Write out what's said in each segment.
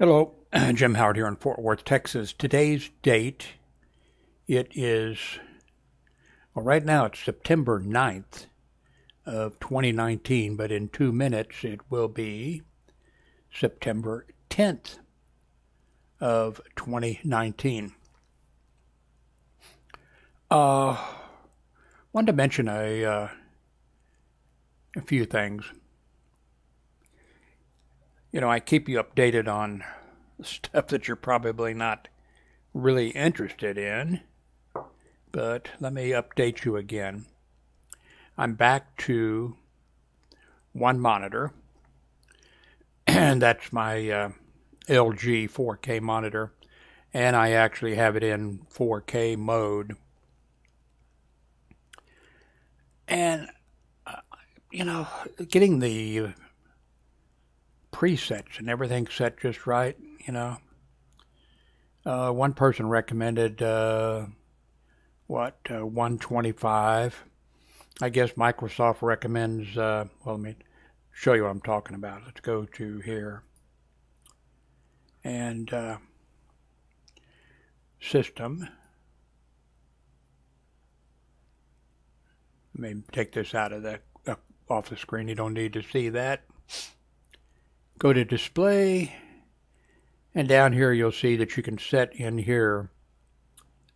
Hello, Jim Howard here in Fort Worth, Texas. Today's date, it is, well, right now it's September 9th of 2019, but in two minutes it will be September 10th of 2019. Uh, wanted to mention a, uh, a few things you know, I keep you updated on stuff that you're probably not really interested in. But let me update you again. I'm back to one monitor, and that's my uh, LG 4K monitor, and I actually have it in 4K mode. And, uh, you know, getting the presets and everything set just right, you know. Uh, one person recommended uh, what uh, 125. I guess Microsoft recommends. Uh, well, let me show you what I'm talking about. Let's go to here and uh, system. Let me take this out of the uh, off the screen. You don't need to see that. Go to display and down here you'll see that you can set in here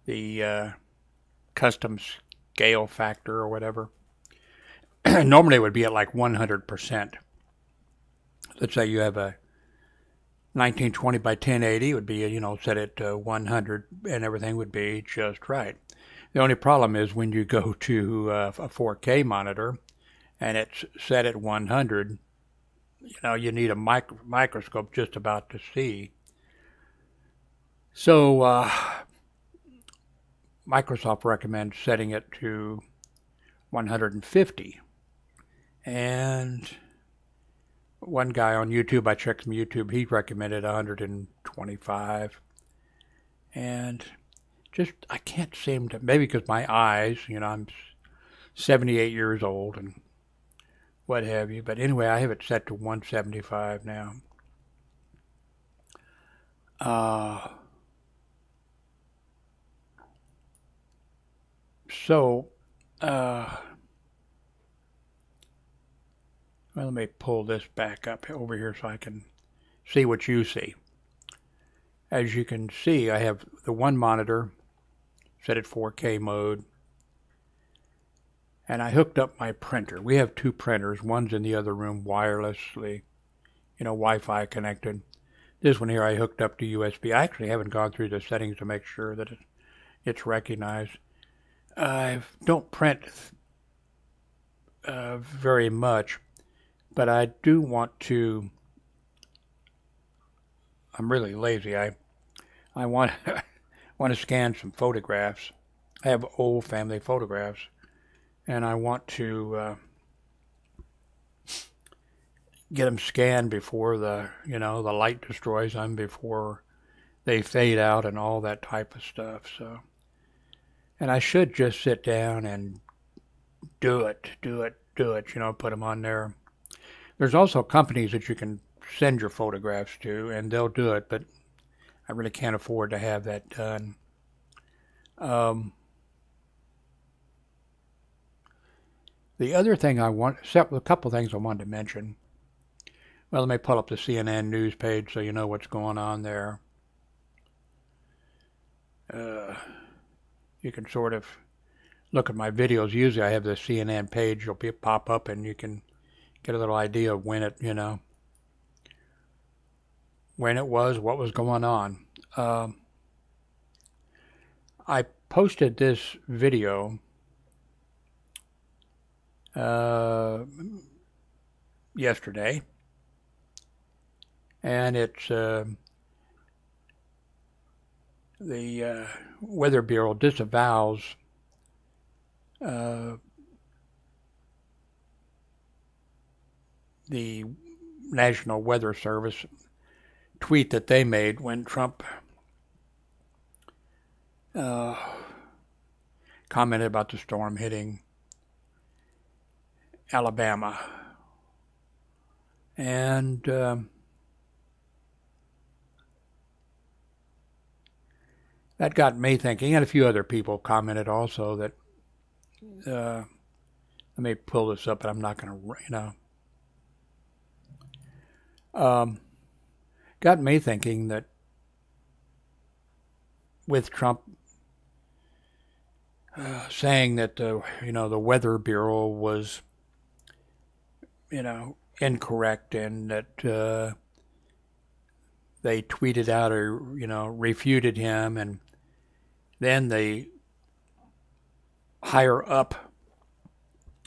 the uh, custom scale factor or whatever. Normally it would be at like 100%. Let's say you have a 1920 by 1080 would be, you know, set at uh, 100 and everything would be just right. The only problem is when you go to uh, a 4K monitor and it's set at 100, you know, you need a micro- microscope just about to see. So, uh, Microsoft recommends setting it to 150. And one guy on YouTube, I checked some YouTube, he recommended 125. And just, I can't seem to, maybe because my eyes, you know, I'm 78 years old and what have you. But anyway, I have it set to 175 now. Uh, so, uh, well, let me pull this back up over here so I can see what you see. As you can see, I have the one monitor set at 4K mode and I hooked up my printer. We have two printers. One's in the other room wirelessly, you know, Wi-Fi connected. This one here I hooked up to USB. I actually haven't gone through the settings to make sure that it's recognized. I don't print uh, very much, but I do want to. I'm really lazy. I I want want to scan some photographs. I have old family photographs and I want to uh, get them scanned before the you know the light destroys them before they fade out and all that type of stuff. So, and I should just sit down and do it, do it, do it. You know, put them on there. There's also companies that you can send your photographs to, and they'll do it, but I really can't afford to have that done. Um, The other thing I want, except a couple things I wanted to mention. Well, let me pull up the CNN news page so you know what's going on there. Uh, you can sort of look at my videos. Usually I have the CNN page. You'll pop up and you can get a little idea of when it, you know, when it was, what was going on. Um, I posted this video uh, yesterday, and it's uh, the uh, Weather Bureau disavows uh, the National Weather Service tweet that they made when Trump uh, commented about the storm hitting Alabama. And um, that got me thinking, and a few other people commented also that. Uh, let me pull this up, but I'm not going to, you know. Um, got me thinking that with Trump uh, saying that the you know the Weather Bureau was you know incorrect and that uh, they tweeted out or you know refuted him and then the higher up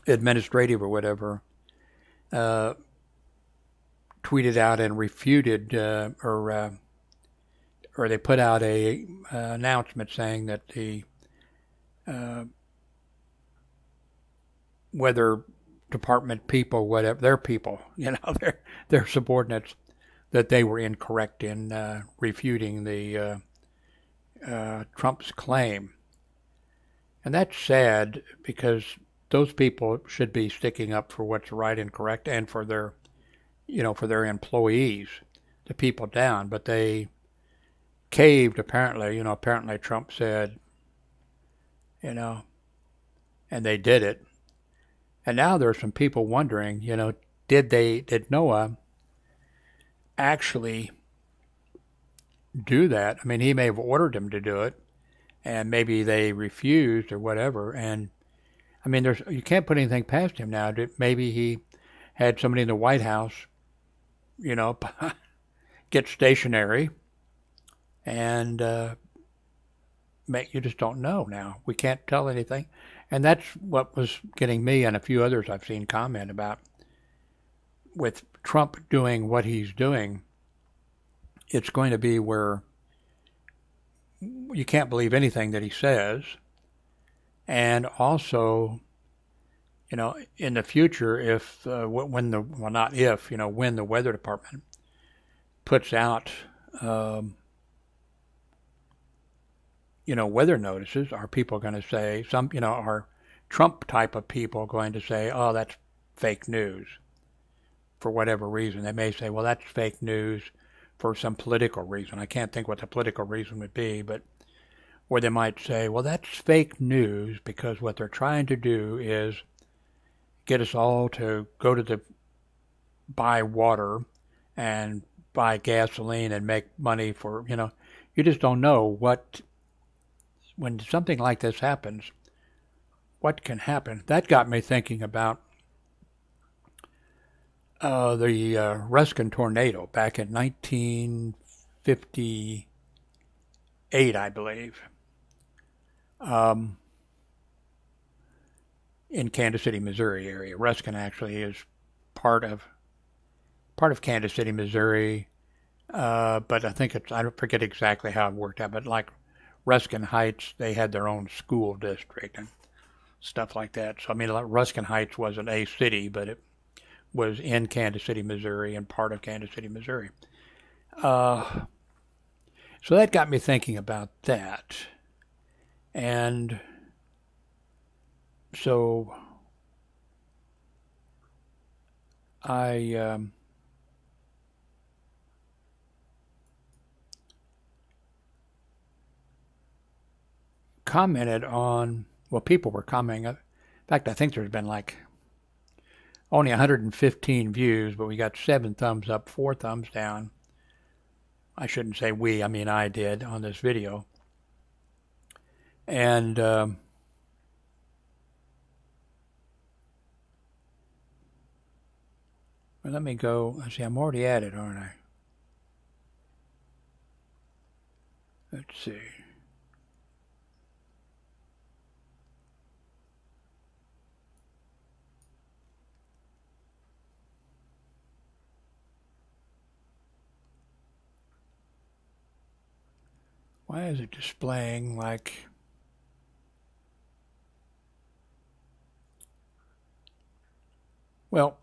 administrative or whatever uh, tweeted out and refuted uh, or uh, or they put out a uh, announcement saying that the uh, weather department people, whatever their people, you know, their their subordinates, that they were incorrect in uh, refuting the uh, uh, Trump's claim, and that's sad because those people should be sticking up for what's right and correct, and for their, you know, for their employees, the people down, but they caved apparently. You know, apparently Trump said, you know, and they did it. And now there's some people wondering, you know, did they did NOAA actually do that? I mean, he may have ordered them to do it, and maybe they refused or whatever. And I mean, there's you can't put anything past him now. Maybe he had somebody in the White House, you know, get stationary and uh, make, you just don't know now. We can't tell anything, and that's what was getting me and a few others I've seen comment about with Trump doing what he's doing. It's going to be where you can't believe anything that he says, and also you know, in the future, if uh, when the well, not if you know, when the weather department puts out um, you know, weather notices, are people going to say, some, you know, are Trump type of people going to say, oh, that's fake news for whatever reason? They may say, well, that's fake news for some political reason. I can't think what the political reason would be, but, or they might say, well, that's fake news because what they're trying to do is get us all to go to the, buy water and buy gasoline and make money for, you know, you just don't know what when something like this happens, what can happen? That got me thinking about uh, the uh, Ruskin tornado back in 1958, I believe, um, in Kansas City, Missouri area. Ruskin actually is part of part of Kansas City, Missouri, uh, but I think it's I don't forget exactly how it worked out, but like Ruskin Heights, they had their own school district and stuff like that. So, I mean, like Ruskin Heights wasn't a city, but it was in Kansas City, Missouri, and part of Kansas City, Missouri. Uh, so that got me thinking about that. And so I. Um, commented on, well, people were commenting. In fact, I think there's been like only 115 views, but we got seven thumbs up, four thumbs down. I shouldn't say we, I mean I did on this video. And um, let me go. Let's see, I'm already at it, aren't I? Let's see. Why is it displaying like Well,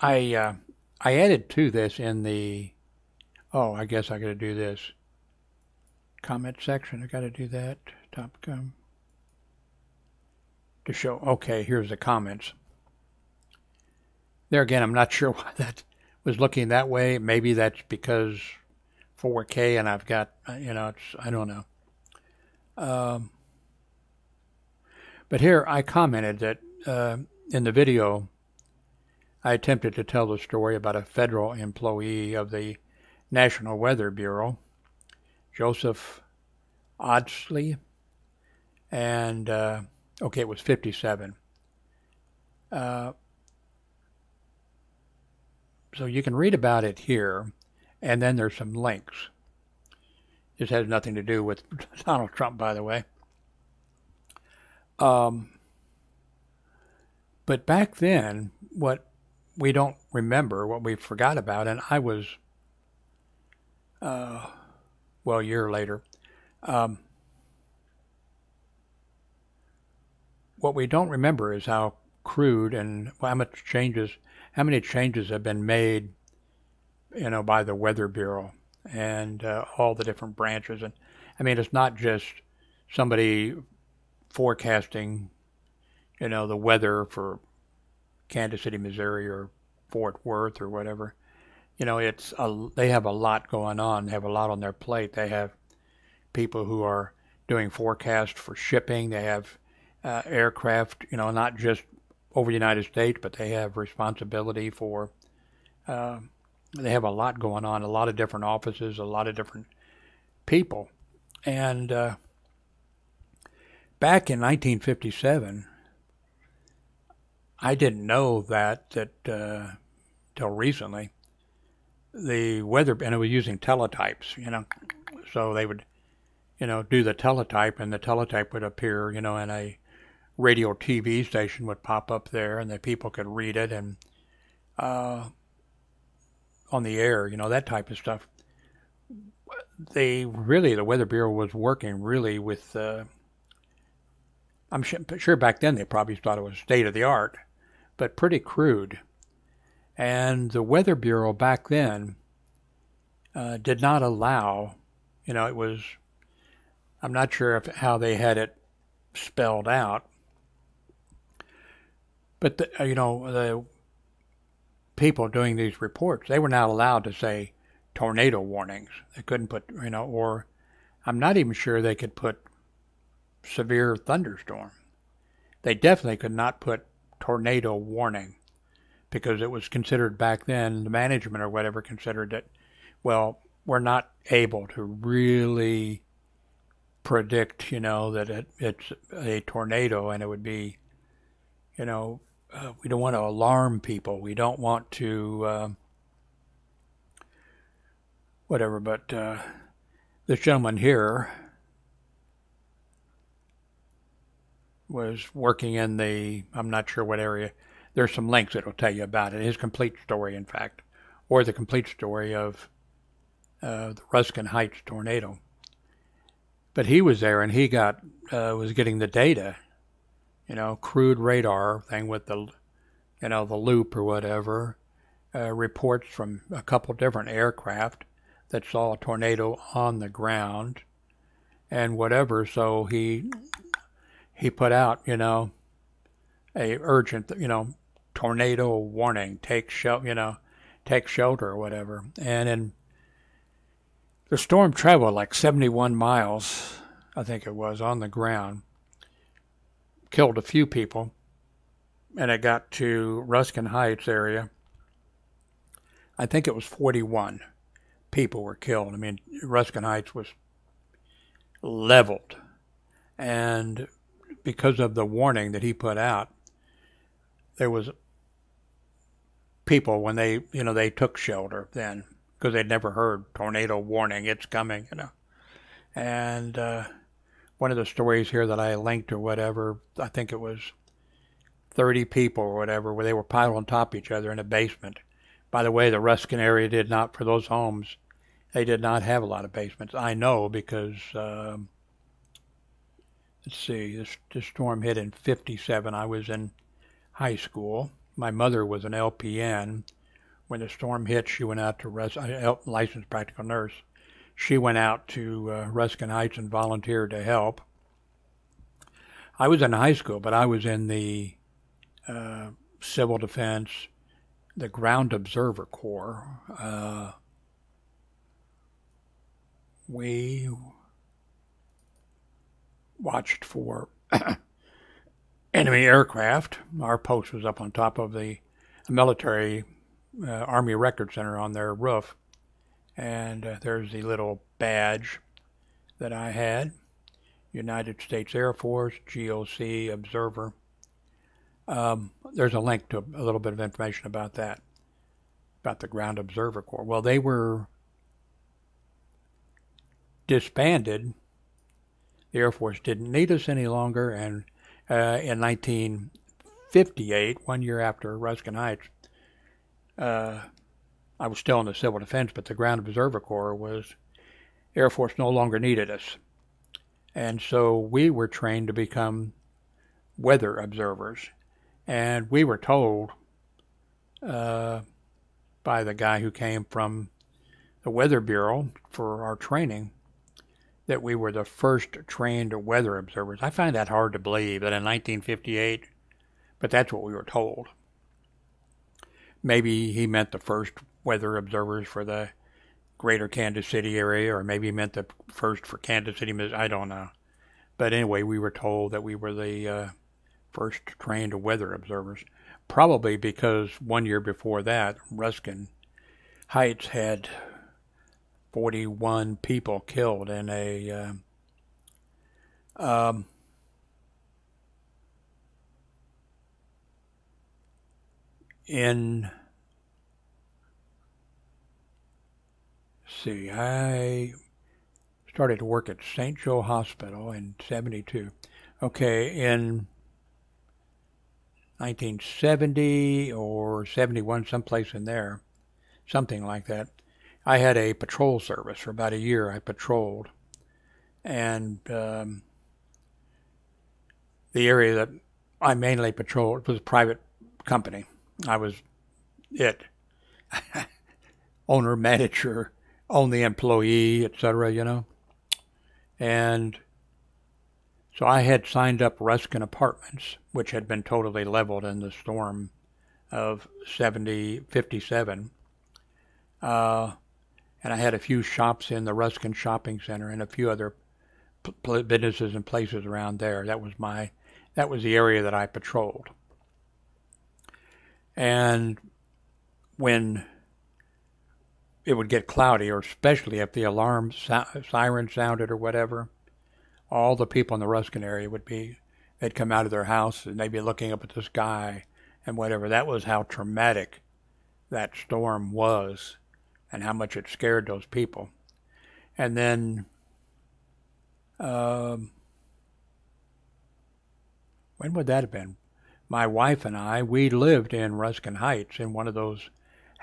I uh, I added to this in the oh I guess I got to do this comment section. I got to do that top come to show. Okay, here's the comments. There again, I'm not sure why that was looking that way. Maybe that's because 4K and I've got, uh, you know, it's, I don't know. Um, but here I commented that uh, in the video, I attempted to tell the story about a federal employee of the National Weather Bureau, Joseph Audsley, and uh, okay, it was 57. Uh, so you can read about it here, and then there's some links. This has nothing to do with Donald Trump, by the way. Um, but back then, what we don't remember, what we forgot about, and I was, uh, well, a year later, um, what we don't remember is how crude and how much changes, how many changes have been made, you know, by the Weather Bureau and uh, all the different branches. And I mean, it's not just somebody forecasting, you know, the weather for Kansas City, Missouri, or Fort Worth, or whatever. You know, it's a, they have a lot going on. They have a lot on their plate. They have people who are doing forecast for shipping. They have uh, aircraft, you know, not just over the United States, but they have responsibility for. Uh, they have a lot going on, a lot of different offices, a lot of different people, and uh, back in 1957, I didn't know that that uh, till recently. The weather and it was using teletypes, you know, so they would, you know, do the teletype, and the teletype would appear, you know, in a radio TV station would pop up there, and the people could read it and uh, on the air, you know, that type of stuff. They really, the Weather Bureau was working really with. Uh, I'm sure back then they probably thought it was state of the art, but pretty crude. And the Weather Bureau back then uh, did not allow, you know, it was. I'm not sure if how they had it spelled out, but the, you know the people doing these reports they were not allowed to say tornado warnings. They couldn't put you know or I'm not even sure they could put severe thunderstorm. They definitely could not put tornado warning because it was considered back then the management or whatever considered that well we're not able to really predict you know that it, it's a tornado and it would be you know uh, we don't want to alarm people. We don't want to uh, whatever. But uh, this gentleman here was working in the I'm not sure what area. There's some links that'll tell you about it. His complete story, in fact, or the complete story of uh, the Ruskin Heights tornado. But he was there, and he got uh, was getting the data you know, crude radar thing with the, you know, the loop or whatever, uh, reports from a couple different aircraft that saw a tornado on the ground and whatever. So he he put out, you know, a urgent, you know, tornado warning, take shelter, you know, take shelter or whatever. And then the storm traveled like 71 miles, I think it was, on the ground killed a few people, and it got to Ruskin Heights area. I think it was 41 people were killed. I mean, Ruskin Heights was leveled. And because of the warning that he put out, there was people when they, you know, they took shelter then because they'd never heard tornado warning, it's coming, you know. And uh, one of the stories here that I linked or whatever, I think it was 30 people or whatever, where they were piled on top of each other in a basement. By the way, the Ruskin area did not, for those homes, they did not have a lot of basements. I know because, um, let's see, this, this storm hit in 57. I was in high school. My mother was an LPN. When the storm hit, she went out to res- a licensed practical nurse she went out to uh, Ruskin Heights and volunteered to help. I was in high school, but I was in the uh, civil defense, the Ground Observer Corps. Uh, we watched for enemy aircraft. Our post was up on top of the military uh, Army Record Center on their roof. And uh, there's the little badge that I had United States Air Force, GOC, Observer. Um, there's a link to a little bit of information about that, about the Ground Observer Corps. Well, they were disbanded. The Air Force didn't need us any longer, and uh, in 1958, one year after Ruskin Heights, uh, I was still in the civil defense, but the Ground Observer Corps was Air Force no longer needed us. And so we were trained to become weather observers. And we were told uh, by the guy who came from the Weather Bureau for our training that we were the first trained weather observers. I find that hard to believe that in 1958, but that's what we were told. Maybe he meant the first weather observers for the greater Kansas City area, or maybe meant the first for Kansas City, I don't know. But anyway, we were told that we were the uh, first trained weather observers, probably because one year before that, Ruskin Heights had 41 people killed in a uh, um, in see I started to work at St. Joe Hospital in 72 okay in 1970 or 71 someplace in there something like that I had a patrol service for about a year. I patrolled, and um, the area that I mainly patrolled was a private company. I was it, owner, manager, only employee, etc. You know, and so I had signed up Ruskin Apartments, which had been totally leveled in the storm of 70, 57. Uh, and I had a few shops in the Ruskin Shopping Center and a few other businesses and places around there. That was my that was the area that I patrolled. And when it would get cloudy, or especially if the alarm siren sounded or whatever, all the people in the Ruskin area would be, they'd come out of their house and they'd be looking up at the sky and whatever. That was how traumatic that storm was and how much it scared those people. And then, um, when would that have been? My wife and I, we lived in Ruskin Heights in one of those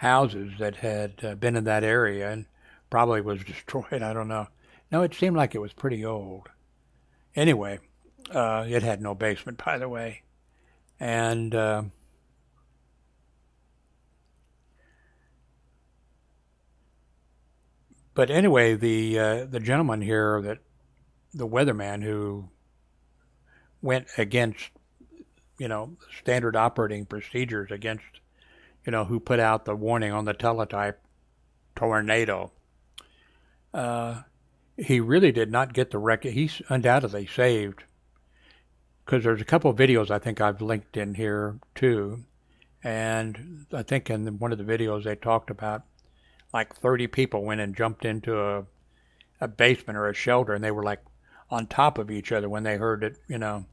houses that had uh, been in that area and probably was destroyed. I don't know. No, it seemed like it was pretty old. Anyway, uh, it had no basement, by the way. And uh, But anyway, the uh, the gentleman here that the weatherman who went against you know standard operating procedures against you know who put out the warning on the teletype tornado. Uh, he really did not get the record. He's undoubtedly saved because there's a couple of videos I think I've linked in here too, and I think in one of the videos they talked about like 30 people went and jumped into a, a basement or a shelter and they were like on top of each other when they heard it, you know,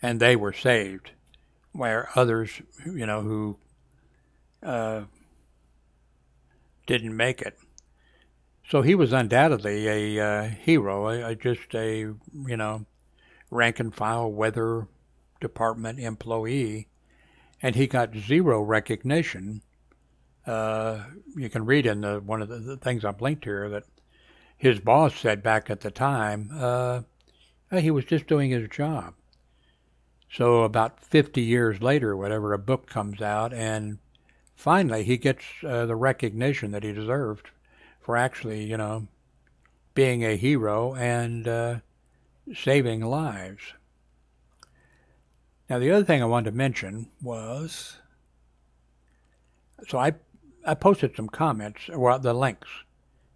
and they were saved. Where others, you know, who uh, didn't make it. So he was undoubtedly a uh, hero, a, a, just a, you know, rank and file weather department employee, and he got zero recognition uh, you can read in the, one of the, the, things I've linked here that his boss said back at the time uh, he was just doing his job. So about 50 years later, whatever, a book comes out, and finally he gets uh, the recognition that he deserved for actually, you know, being a hero and uh, saving lives. Now, the other thing I wanted to mention was so I I posted some comments, or the links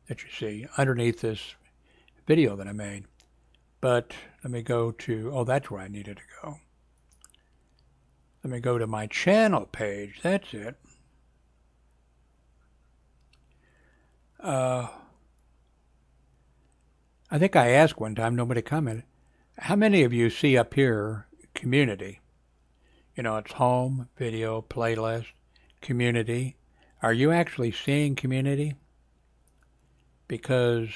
that you see underneath this video that I made. But let me go to, oh, that's where I needed to go. Let me go to my channel page. That's it. Uh, I think I asked one time, nobody commented. How many of you see up here community? You know, it's home, video, playlist, community. Are you actually seeing community? Because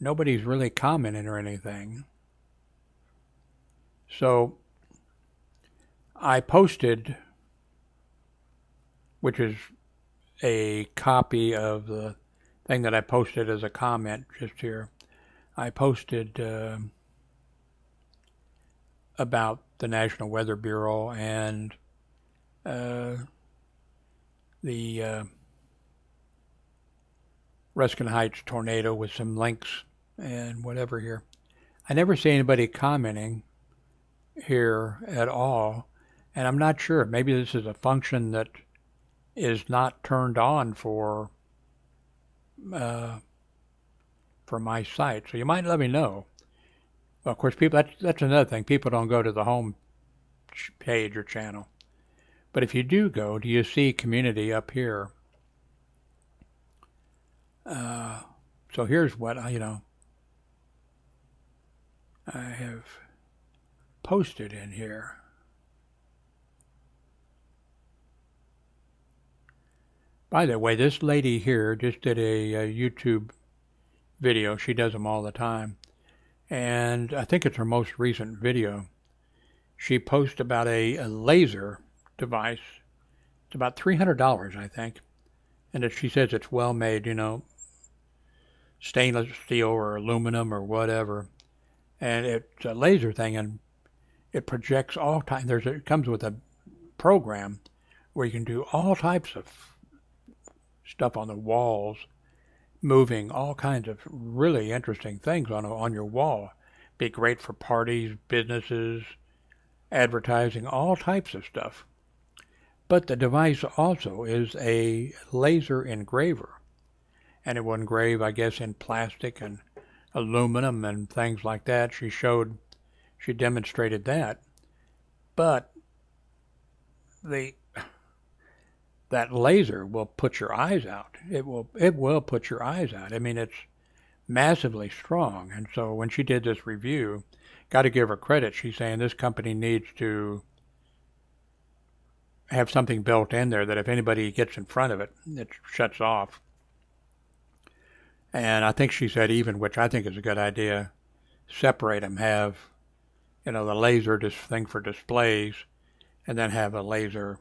nobody's really commenting or anything. So I posted, which is a copy of the thing that I posted as a comment just here. I posted uh, about the National Weather Bureau and uh, the uh, Ruskin Heights tornado with some links and whatever here. I never see anybody commenting here at all, and I'm not sure. Maybe this is a function that is not turned on for uh, for my site. So you might let me know. Well, of course, people that's that's another thing. People don't go to the home page or channel. But if you do go, do you see community up here? Uh, so here's what I, you know, I have posted in here. By the way, this lady here just did a, a, YouTube video. She does them all the time. And I think it's her most recent video. She posted about a, a laser device. It's about $300, I think. And that she says it's well made, you know, stainless steel or aluminum or whatever. And it's a laser thing and it projects all types. There's it comes with a program where you can do all types of stuff on the walls, moving all kinds of really interesting things on on your wall. Be great for parties, businesses, advertising, all types of stuff. But the device also is a laser engraver. And it will engrave, I guess, in plastic and aluminum and things like that. She showed, she demonstrated that. But the that laser will put your eyes out. It will it will put your eyes out. I mean, it's massively strong. And so when she did this review, got to give her credit. She's saying this company needs to have something built in there that if anybody gets in front of it, it shuts off. And I think she said even, which I think is a good idea, separate them. Have you know the laser this thing for displays, and then have a laser,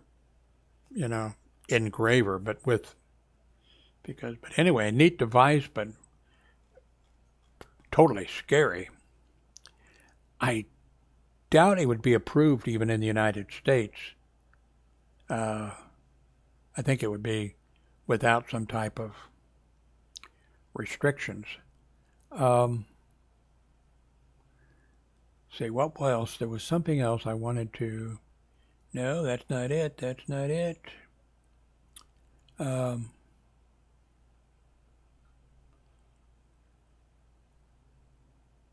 you know, engraver, but with because. But anyway, a neat device, but totally scary. I doubt it would be approved even in the United States. Uh, I think it would be without some type of restrictions. Um, see, what else? There was something else I wanted to. No, that's not it. That's not it. Um,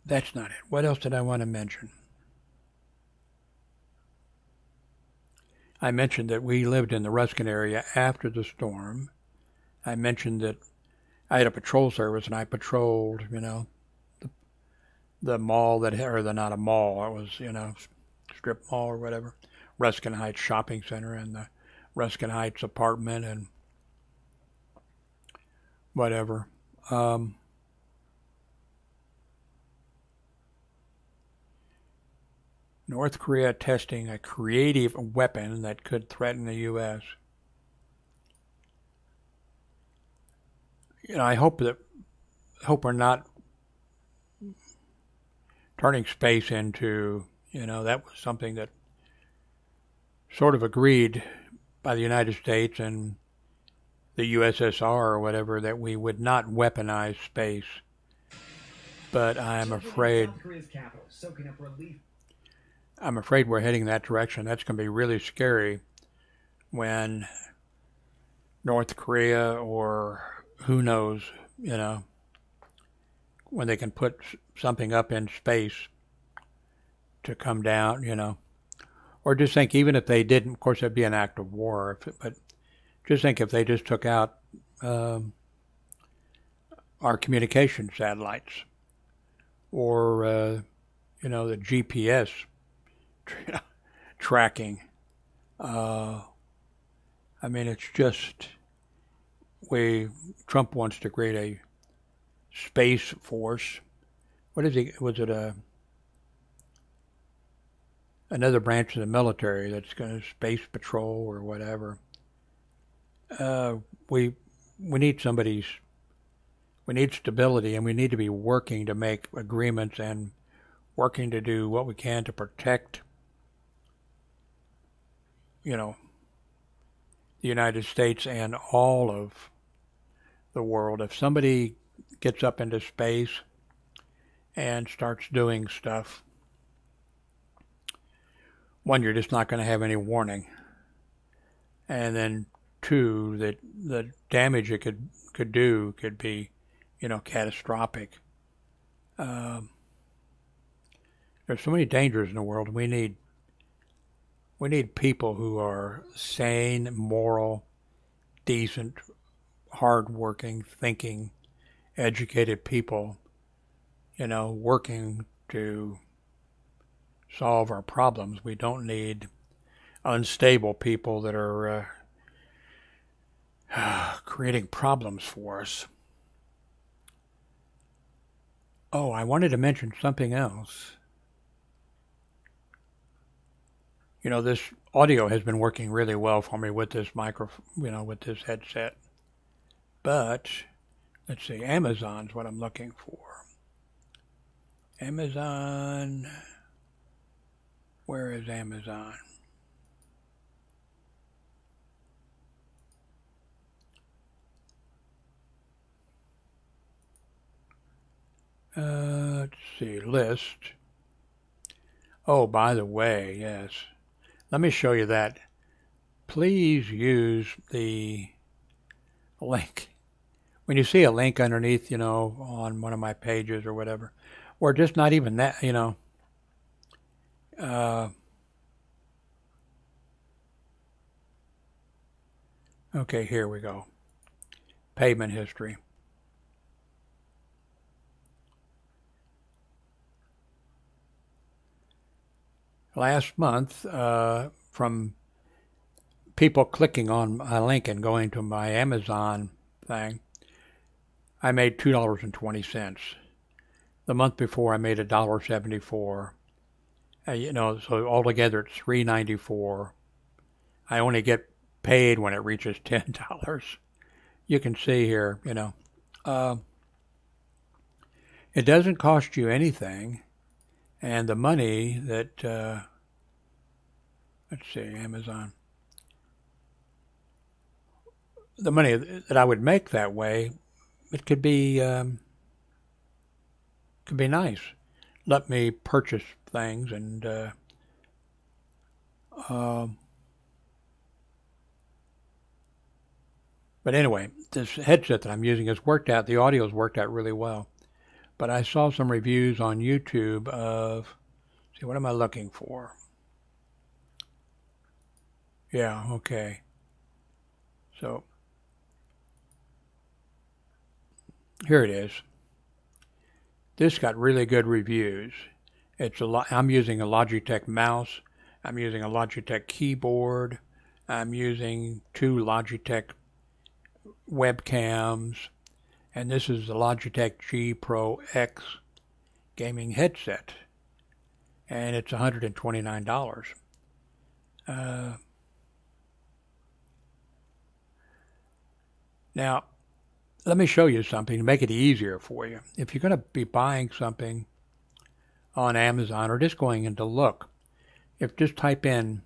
That's not it. What else did I want to mention? I mentioned that we lived in the Ruskin area after the storm. I mentioned that I had a patrol service and I patrolled, you know, the, the mall that, or the not a mall, it was, you know, strip mall or whatever, Ruskin Heights Shopping Center and the Ruskin Heights apartment and whatever. Um, North Korea testing a creative weapon that could threaten the U.S. You know, I hope that hope we're not turning space into, you know, that was something that sort of agreed by the United States and the USSR or whatever that we would not weaponize space. But I'm afraid I'm afraid we're heading that direction. That's going to be really scary when North Korea or who knows, you know, when they can put something up in space to come down, you know. Or just think, even if they didn't, of course, that'd be an act of war. If, it, but just think if they just took out um, our communication satellites or, uh, you know, the GPS tra- tracking. Uh, I mean, it's just we Trump wants to create a space force. What is he? Was it a another branch of the military that's going to space patrol or whatever? Uh, we we need somebody's we need stability and we need to be working to make agreements and working to do what we can to protect you know the United States and all of the world. If somebody gets up into space and starts doing stuff one you're just not going to have any warning. And then two that the damage it could could do could be you know, catastrophic. Um, there's so many dangers in the world. We need we need people who are sane, moral, decent, hardworking, thinking, educated people. You know, working to solve our problems. We don't need unstable people that are uh, creating problems for us. Oh, I wanted to mention something else. You know, this audio has been working really well for me with this micro, you know, with this headset. But let's see, Amazon's what I'm looking for. Amazon. Where is Amazon? Uh, let's see, list. Oh, by the way, yes. Let me show you that. Please use the link. When you see a link underneath, you know, on one of my pages or whatever, or just not even that, you know, uh, okay, here we go. Payment history. Last month uh, from people clicking on my link and going to my Amazon thing, I made two dollars and twenty cents. The month before, I made a dollar seventy-four. Uh, you know, so altogether it's three ninety-four. I only get paid when it reaches ten dollars. You can see here, you know, uh, it doesn't cost you anything and the money that uh, let's see Amazon. The money that I would make that way it could be um, could be nice. Let me purchase things and uh, um, but anyway this headset that I'm using has worked out the audio has worked out really well but I saw some reviews on YouTube of, see, what am I looking for? Yeah, okay. So, here it is. This got really good reviews. It's a lot. I'm using a Logitech mouse. I'm using a Logitech keyboard. I'm using two Logitech webcams and this is the Logitech G Pro X gaming headset, and it's $129. Uh, now, let me show you something to make it easier for you. If you're going to be buying something on Amazon or just going in to look, if just type in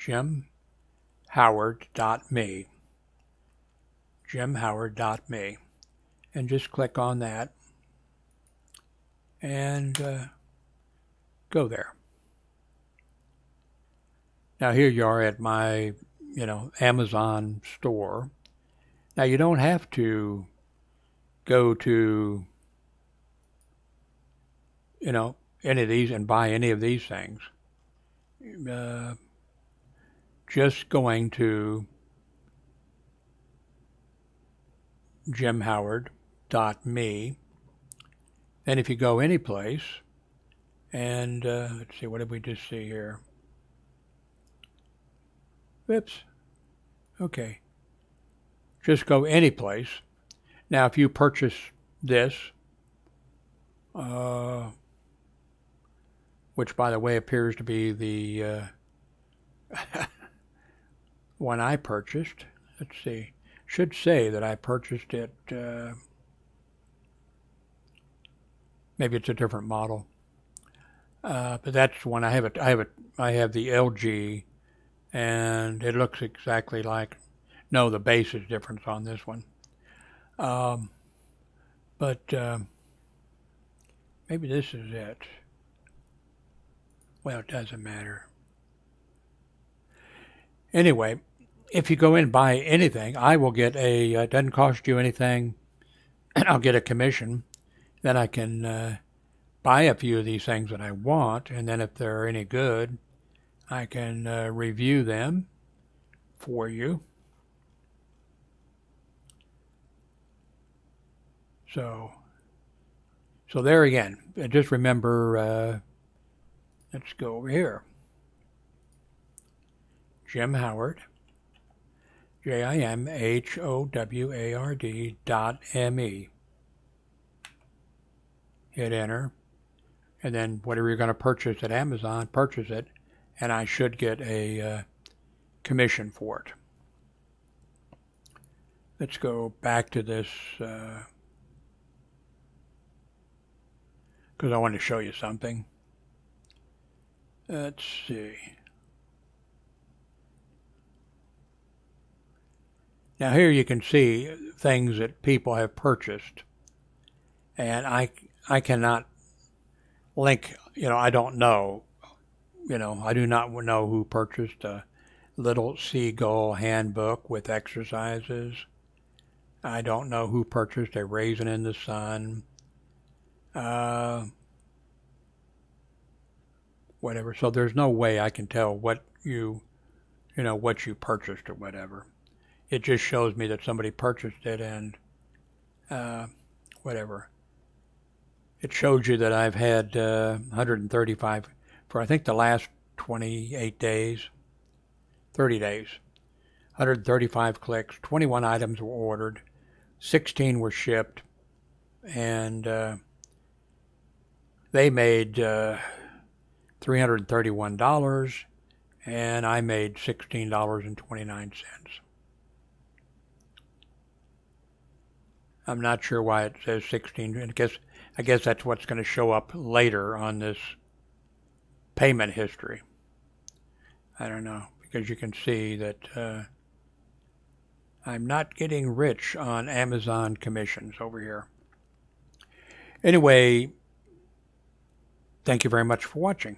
jimhoward.me jimhoward.me and just click on that and uh, go there. Now here you are at my, you know, Amazon store. Now you don't have to go to, you know, any of these and buy any of these things. Uh, just going to jimhoward.me. Then if you go any place, and uh, let's see, what did we just see here? Whoops. Okay. Just go any place. Now, if you purchase this, uh, which by the way appears to be the uh, one I purchased, let's see, should say that I purchased it. Uh, maybe it's a different model. Uh, but that's one I have it. I have it. I have the LG, and it looks exactly like. No, the base is different on this one. Um, but uh, maybe this is it. Well, it doesn't matter. Anyway, if you go in and buy anything, I will get a. Uh, it doesn't cost you anything, and I'll get a commission. Then I can uh, buy a few of these things that I want, and then if they're any good, I can uh, review them for you. So, so there again, just remember, uh, let's go over here. Jim Howard, J I M H O W A R D dot M E. Hit enter and then whatever you're going to purchase at Amazon, purchase it, and I should get a uh, commission for it. Let's go back to this because uh, I want to show you something. Let's see. Now here you can see things that people have purchased, and I I cannot link, you know, I don't know. You know, I do not know who purchased a Little Seagull handbook with exercises. I don't know who purchased a Raisin in the Sun. Uh, whatever. So there's no way I can tell what you, you know, what you purchased or whatever. It just shows me that somebody purchased it and uh, whatever it shows you that I've had uh, 135 for I think the last 28 days, 30 days. 135 clicks, 21 items were ordered, 16 were shipped, and uh, they made uh, $331, and I made $16.29. I'm not sure why it says 16. I guess I guess that's what's going to show up later on this payment history. I don't know, because you can see that uh, I'm not getting rich on Amazon commissions over here. Anyway, thank you very much for watching.